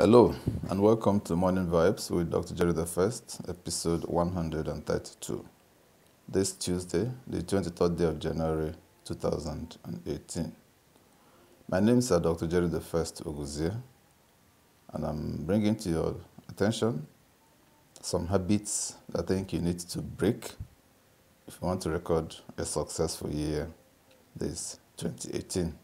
Hello, and welcome to Morning Vibes with Dr. Jerry the First, episode 132. This Tuesday, the 23rd day of January 2018. My name is uh, Dr. Jerry the First Oguzie, and I'm bringing to your attention some habits that I think you need to break if you want to record a successful year this 2018.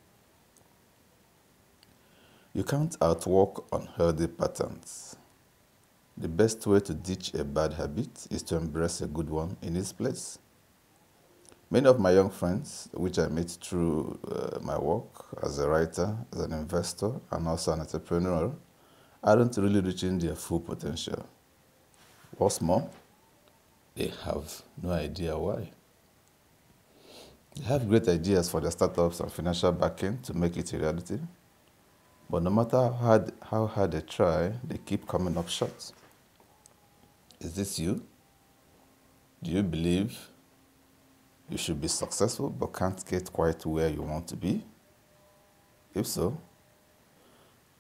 You can't outwork unhealthy patterns. The best way to ditch a bad habit is to embrace a good one in its place. Many of my young friends, which I met through uh, my work as a writer, as an investor, and also an entrepreneur, aren't really reaching their full potential. What's more, they have no idea why. They have great ideas for their startups and financial backing to make it a reality, but no matter how hard, how hard they try, they keep coming up short. Is this you? Do you believe you should be successful but can't get quite where you want to be? If so,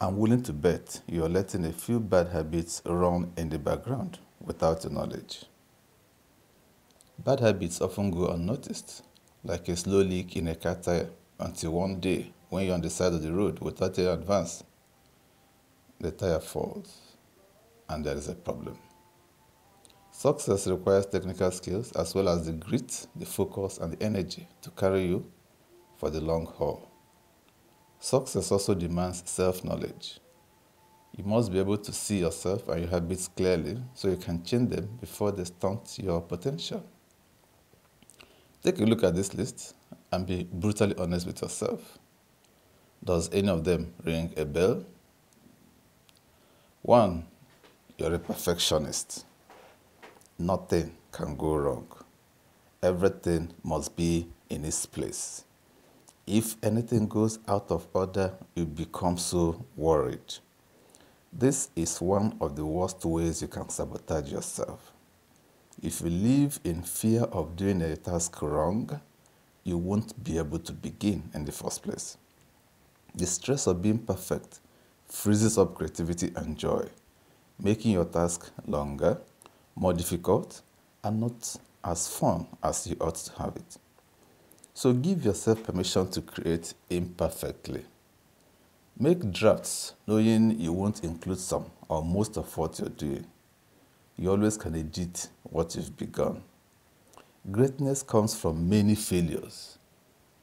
I'm willing to bet you're letting a few bad habits run in the background without your knowledge. Bad habits often go unnoticed, like a slow leak in a car tire, until one day when you're on the side of the road without any advance, the tire falls and there is a problem. Success requires technical skills as well as the grit, the focus, and the energy to carry you for the long haul. Success also demands self knowledge. You must be able to see yourself and your habits clearly so you can change them before they stunt your potential. Take a look at this list and be brutally honest with yourself. Does any of them ring a bell? One, you're a perfectionist. Nothing can go wrong. Everything must be in its place. If anything goes out of order, you become so worried. This is one of the worst ways you can sabotage yourself. If you live in fear of doing a task wrong, you won't be able to begin in the first place. The stress of being perfect freezes up creativity and joy, making your task longer, more difficult, and not as fun as you ought to have it. So give yourself permission to create imperfectly. Make drafts knowing you won't include some or most of what you're doing. You always can edit what you've begun. Greatness comes from many failures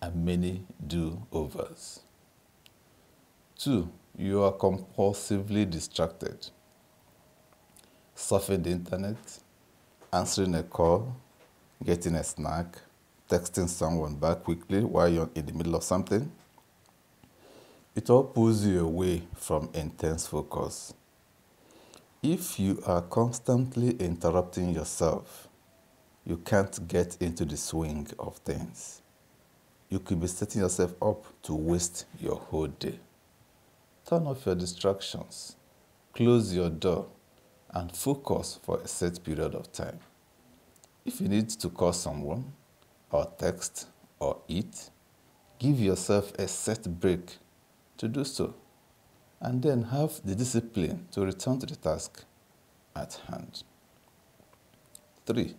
and many do overs. Two, you are compulsively distracted. Surfing the internet, answering a call, getting a snack, texting someone back quickly while you're in the middle of something. It all pulls you away from intense focus. If you are constantly interrupting yourself, you can't get into the swing of things. You could be setting yourself up to waste your whole day. Turn off your distractions, close your door, and focus for a set period of time. If you need to call someone, or text, or eat, give yourself a set break to do so, and then have the discipline to return to the task at hand. 3.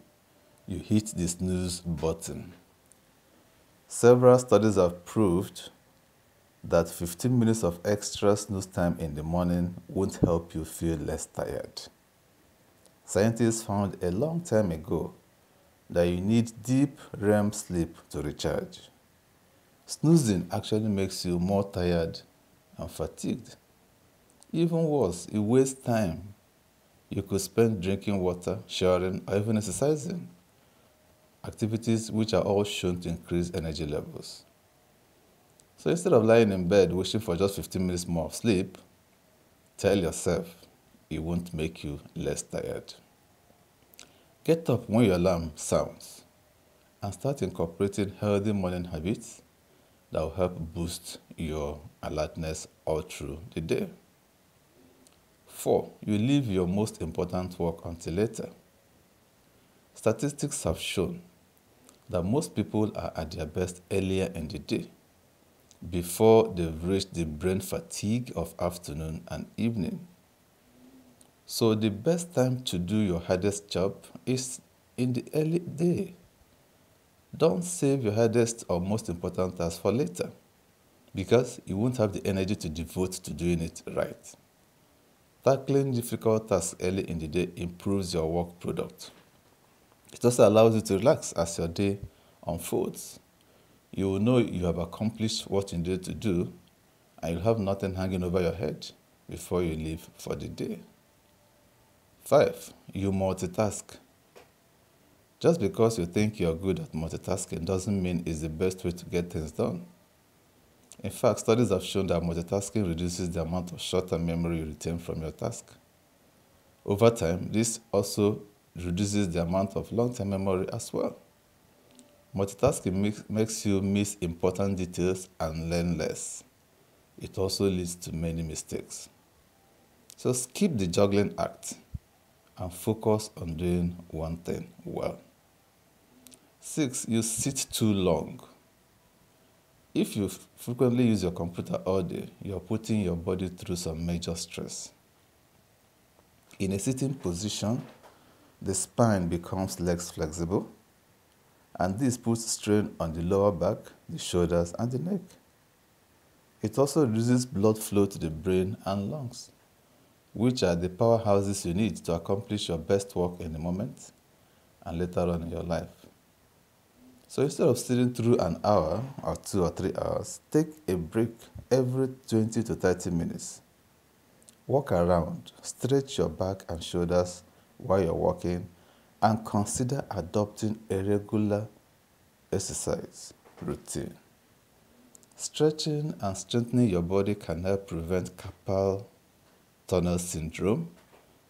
You hit the snooze button. Several studies have proved that 15 minutes of extra snooze time in the morning won't help you feel less tired. Scientists found a long time ago that you need deep REM sleep to recharge. Snoozing actually makes you more tired and fatigued. Even worse, it wastes time. You could spend drinking water, showering, or even exercising. Activities which are all shown to increase energy levels. So instead of lying in bed wishing for just 15 minutes more of sleep, tell yourself it won't make you less tired. Get up when your alarm sounds and start incorporating healthy morning habits that will help boost your alertness all through the day. Four, you leave your most important work until later. Statistics have shown that most people are at their best earlier in the day before they've reached the brain fatigue of afternoon and evening. So the best time to do your hardest job is in the early day. Don't save your hardest or most important task for later because you won't have the energy to devote to doing it right. Tackling difficult tasks early in the day improves your work product. It also allows you to relax as your day unfolds. You will know you have accomplished what you needed to do and you'll have nothing hanging over your head before you leave for the day. 5. You multitask. Just because you think you're good at multitasking doesn't mean it's the best way to get things done. In fact, studies have shown that multitasking reduces the amount of short-term memory you retain from your task. Over time, this also reduces the amount of long-term memory as well. Multitasking makes, makes you miss important details and learn less. It also leads to many mistakes. So skip the juggling act and focus on doing one thing well. Six, you sit too long. If you frequently use your computer all day, you're putting your body through some major stress. In a sitting position, the spine becomes less flexible, and this puts strain on the lower back, the shoulders, and the neck. It also reduces blood flow to the brain and lungs, which are the powerhouses you need to accomplish your best work in the moment and later on in your life. So instead of sitting through an hour or two or three hours, take a break every 20 to 30 minutes. Walk around, stretch your back and shoulders while you're walking, and consider adopting a regular exercise routine. Stretching and strengthening your body can help prevent carpal tunnel syndrome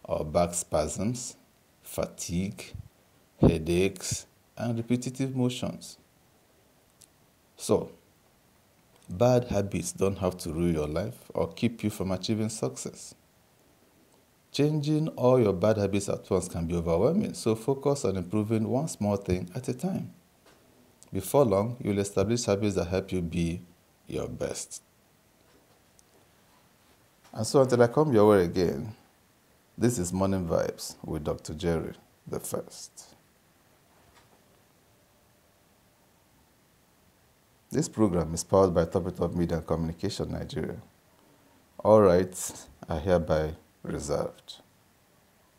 or back spasms, fatigue, headaches, and repetitive motions. So, bad habits don't have to ruin your life or keep you from achieving success. Changing all your bad habits at once can be overwhelming, so focus on improving one small thing at a time. Before long, you'll establish habits that help you be your best. And so until I come your way again, this is Morning Vibes with Dr. Jerry the First. This program is powered by Top Top Media and Communication Nigeria. All rights are hereby reserved.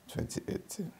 2018.